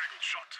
Dragon Shot.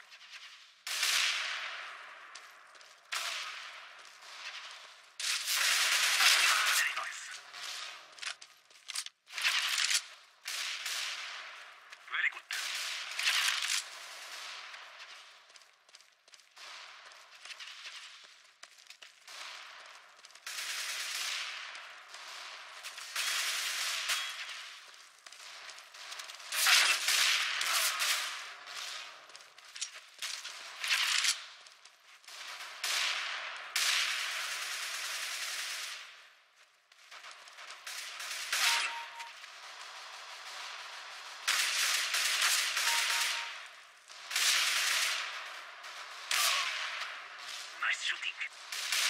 Nice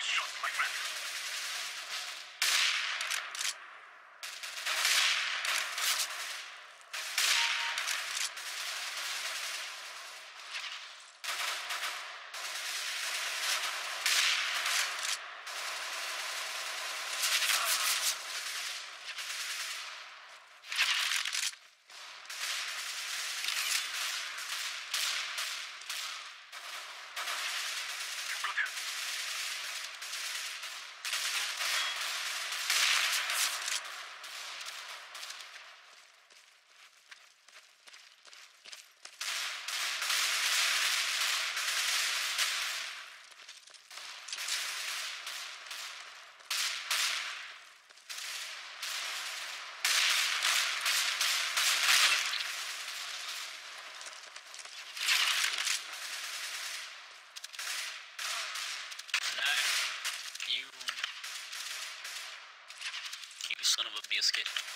shot, my friend. You. You son of a biscuit.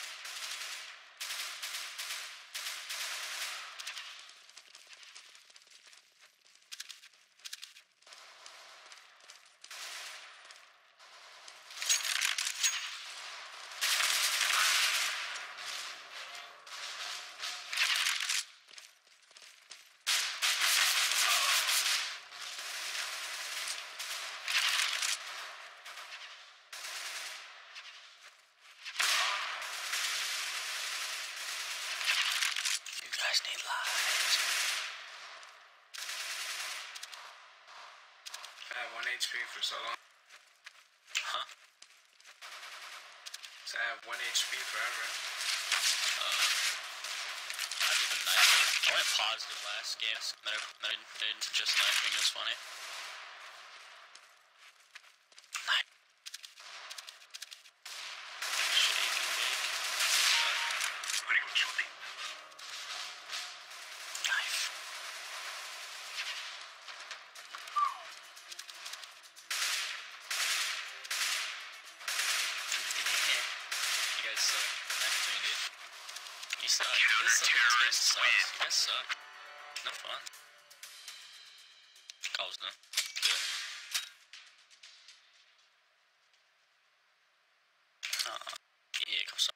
Guys need lives. I have one HP for so long. Huh? So I have one HP forever. Uh, I did a knife. I went positive last game. That I, that I did just knifing. It was funny. Nice to meet you. Suck. This, sucks. this sucks. You guys suck. No fun. Calls no. Good. Uh, yeah, kom så.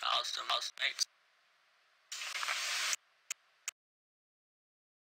Carlston, Carlston,